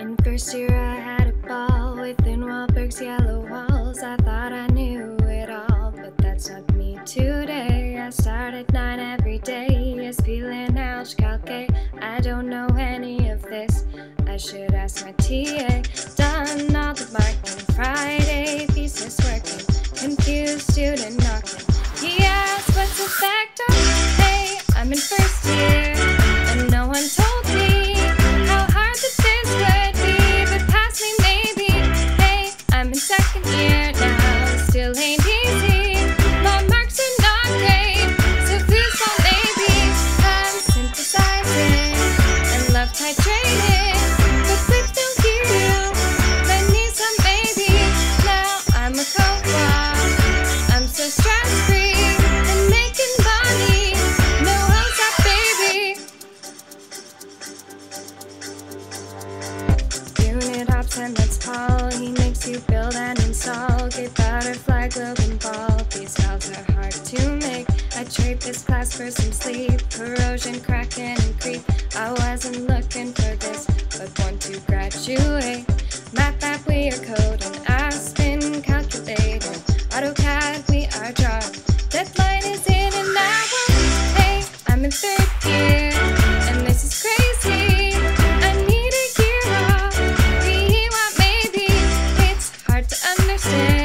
In first year, I had a ball within Wallberg's yellow walls. I thought I knew it all, but that's not me today. I start at nine every day. Is feeling calculate. I don't know any of this. I should ask my TA. Done all the marking. Friday, thesis working. Confused student knocking. He asked, What's a factor? Hey, I'm in first year, second year now, still ain't easy. My marks so don't. I'm and love but some maybe. Now I'm a. I'm so stress free and making money. No baby. Unit and let's call. He makes to build and install. a butterfly, globe, and ball. These valves are hard to make. I trade this class for some sleep. Corrosion, cracking, and creep. I wasn't looking for this, but want to graduate. Map, app, we are coding. I spin calculator. AutoCAD, we are drawing. Deadline is in an hour. Hey, I'm in third. Wednesday.